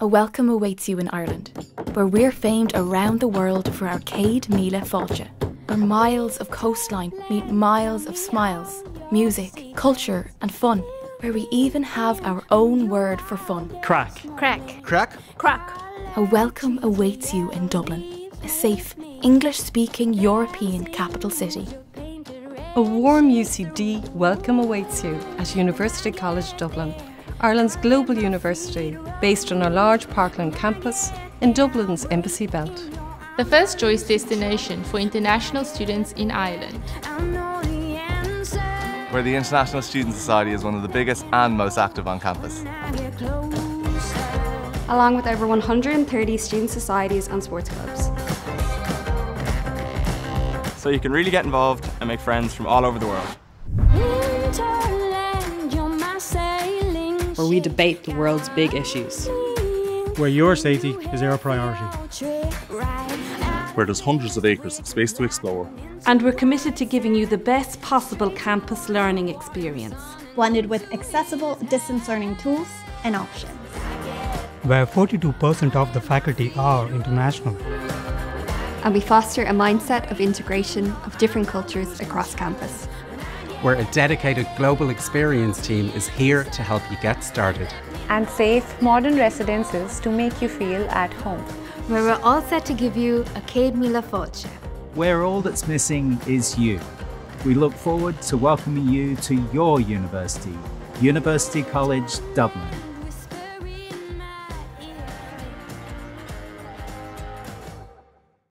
A welcome awaits you in Ireland, where we're famed around the world for our Céad Míle Fáilte, where miles of coastline meet miles of smiles, music, culture, and fun, where we even have our own word for fun. Craic. Craic. Craic? Craic. A welcome awaits you in Dublin, a safe, English speaking European capital city. A warm UCD welcome awaits you at University College Dublin, Ireland's global university based on a large Parkland campus in Dublin's Embassy Belt. The first choice destination for international students in Ireland. Where the International Student Society is one of the biggest and most active on campus. Along with over 130 student societies and sports clubs. So you can really get involved and make friends from all over the world. We debate the world's big issues. Where your safety is our priority. Where there's hundreds of acres of space to explore. And we're committed to giving you the best possible campus learning experience. Blended with accessible distance learning tools and options. Where 42% of the faculty are international and we foster a mindset of integration of different cultures across campus. Where a dedicated global experience team is here to help you get started. And safe, modern residences to make you feel at home. Where we're all set to give you a Céad Míle Fáilte. Where all that's missing is you. We look forward to welcoming you to your university, University College Dublin.